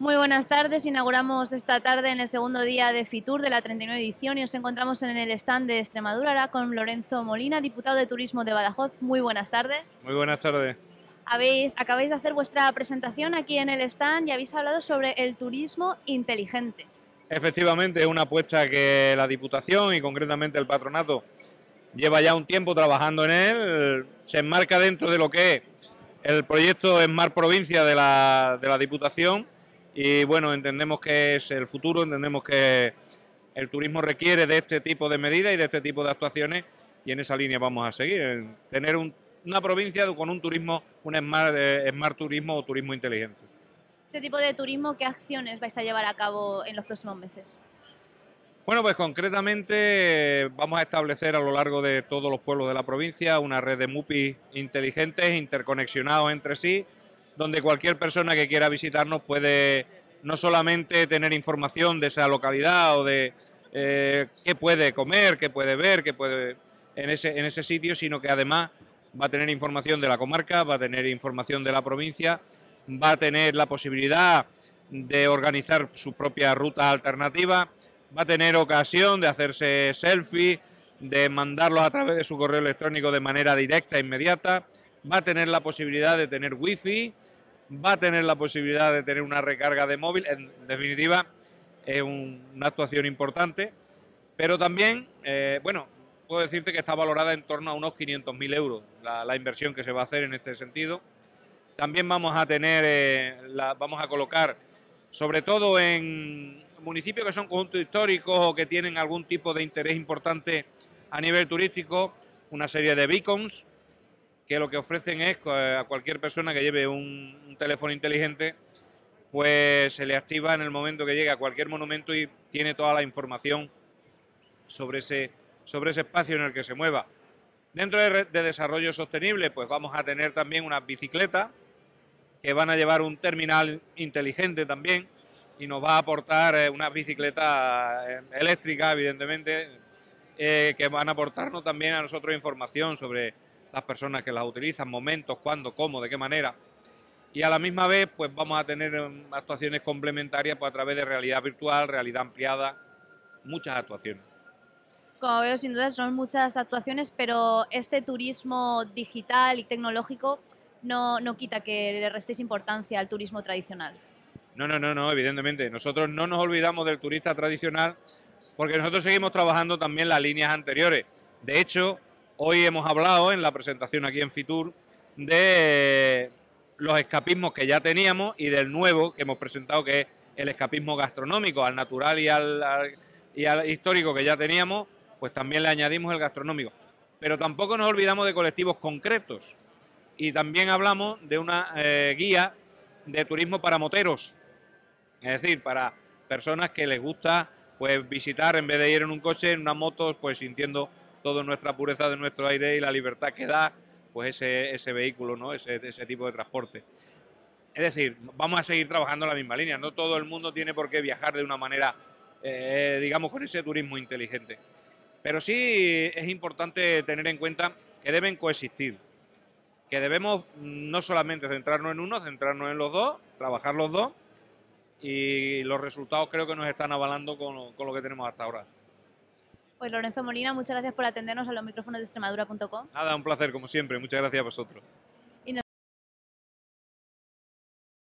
Muy buenas tardes, inauguramos esta tarde en el segundo día de FITUR de la 39 edición y nos encontramos en el stand de Extremadura ahora con Lorenzo Molina, diputado de Turismo de Badajoz. Muy buenas tardes. Muy buenas tardes. Habéis, acabáis de hacer vuestra presentación aquí en el stand y habéis hablado sobre el turismo inteligente. Efectivamente, es una apuesta que la Diputación y concretamente el patronato lleva ya un tiempo trabajando en él. Se enmarca dentro de lo que es el proyecto Smart Provincia de la, de la Diputación y bueno, entendemos que es el futuro, entendemos que el turismo requiere de este tipo de medidas y de este tipo de actuaciones y en esa línea vamos a seguir, tener una provincia con un turismo, un smart, eh, smart turismo o turismo inteligente. Ese tipo de turismo, ¿qué acciones vais a llevar a cabo en los próximos meses? Bueno, pues concretamente vamos a establecer a lo largo de todos los pueblos de la provincia una red de MUPI inteligentes, interconexionados entre sí, donde cualquier persona que quiera visitarnos puede no solamente tener información de esa localidad o de eh, qué puede comer, qué puede ver, qué puede en ese, en ese sitio, sino que además va a tener información de la comarca, va a tener información de la provincia, va a tener la posibilidad de organizar su propia ruta alternativa, va a tener ocasión de hacerse selfie, de mandarlos a través de su correo electrónico de manera directa e inmediata, va a tener la posibilidad de tener wifi, va a tener la posibilidad de tener una recarga de móvil. En definitiva, es una actuación importante, pero también, eh, bueno, puedo decirte que está valorada en torno a unos 500.000 euros la, inversión que se va a hacer en este sentido. También vamos a tener, eh, vamos a colocar, sobre todo en municipios que son conjuntos históricos o que tienen algún tipo de interés importante a nivel turístico, una serie de beacons que lo que ofrecen es a cualquier persona que lleve un, teléfono inteligente, pues se le activa en el momento que llega a cualquier monumento y tiene toda la información sobre ese, sobre ese espacio en el que se mueva. Dentro de, desarrollo sostenible, pues vamos a tener también unas bicicletas que van a llevar un terminal inteligente también y nos va a aportar eh, unas bicicletas eh, eléctricas, evidentemente, eh, que van a aportarnos también a nosotros información sobre las personas que las utilizan, momentos, cuándo, cómo, de qué manera. Y a la misma vez, pues vamos a tener em, actuaciones complementarias pues, a través de realidad virtual, realidad ampliada, muchas actuaciones. Como veo, sin duda son muchas actuaciones, pero este turismo digital y tecnológico no, no quita que le restéis importancia al turismo tradicional. No, no, no, no, evidentemente. Nosotros no nos olvidamos del turista tradicional porque nosotros seguimos trabajando también las líneas anteriores. De hecho, Hoy hemos hablado en la presentación aquí en Fitur de los escapismos que ya teníamos y del nuevo que hemos presentado, que es el escapismo gastronómico, al natural y al, histórico que ya teníamos, pues también le añadimos el gastronómico. Pero tampoco nos olvidamos de colectivos concretos. Y también hablamos de una eh, guía de turismo para moteros, es decir, para personas que les gusta pues visitar en vez de ir en un coche, en una moto, pues sintiendo toda nuestra pureza de nuestro aire y la libertad que da pues ese, ese vehículo, ¿no? Ese, ese tipo de transporte. Es decir, vamos a seguir trabajando en la misma línea. No todo el mundo tiene por qué viajar de una manera, eh, digamos, con ese turismo inteligente. Pero sí es importante tener en cuenta que deben coexistir, que debemos no solamente centrarnos en uno, centrarnos en los dos, trabajar los dos, y los resultados creo que nos están avalando con, con lo que tenemos hasta ahora. Pues Lorenzo Molina, muchas gracias por atendernos a los micrófonos de extremadura.com. Nada, un placer como siempre. Muchas gracias a vosotros.